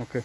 Okay.